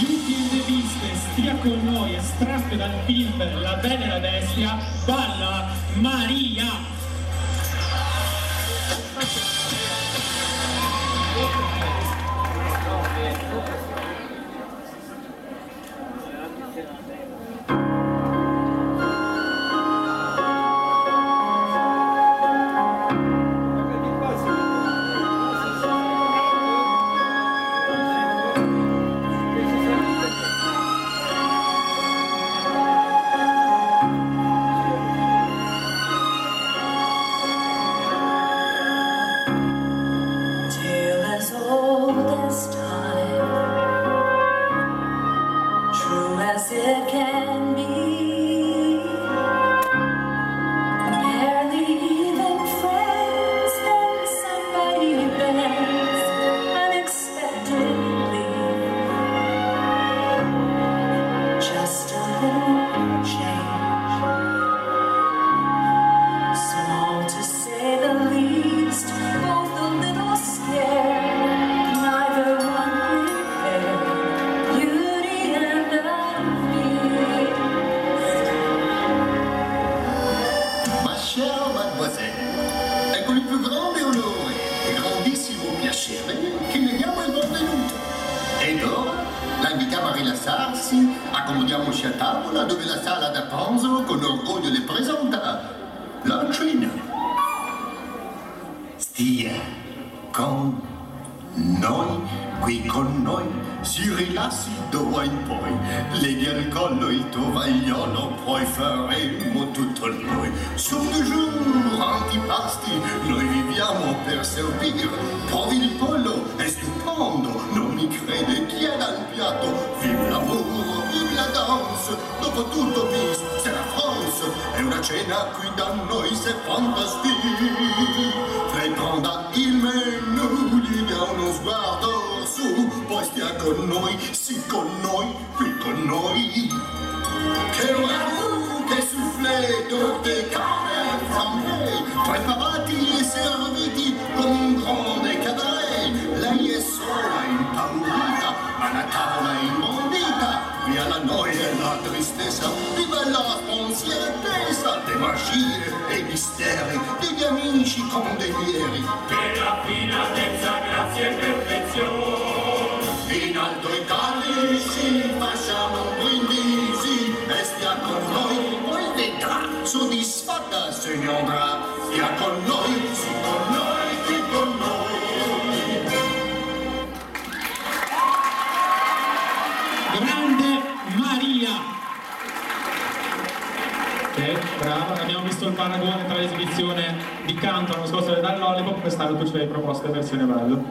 Beauty in the Business, stia con noi, estratto dal film La Bella e Bestia, balla Maria. Che leghiamo il benvenuto. Ed ora la invitiamo a rilassarsi, accomodiamoci a tavola dove la sala da pranzo con orgoglio le presenta la cena. Stia con noi, qui con noi, si rilassi d'ora in poi, leghi al collo il tovagliolo, poi faremo tutto noi. Su du jour, antipasti, noi viviamo per servire, provi il pollo, è stupendo, non mi crede, chieda il piatto, vive l'amour, vive la danse, dopo tutto bis, c'est la France, è una cena qui da noi, c'est fantastique, prenda il menù, gli dia uno sguardo su, poi stia con noi, sì con noi, qui con noi. Che ragout, che soufflé, carne, flambé, preparati e serviti sola, impaurita, ma la tavola è imbondita, via la noia e la tristezza, viva la spensieratezza, le magie e i misteri degli amici condelieri. Per raffinatezza, grazie e Brava. Abbiamo visto il paragone tra l'esibizione di canto l'anno scorso e dal Lollipop, quest'anno tu ci hai proposto la versione bello.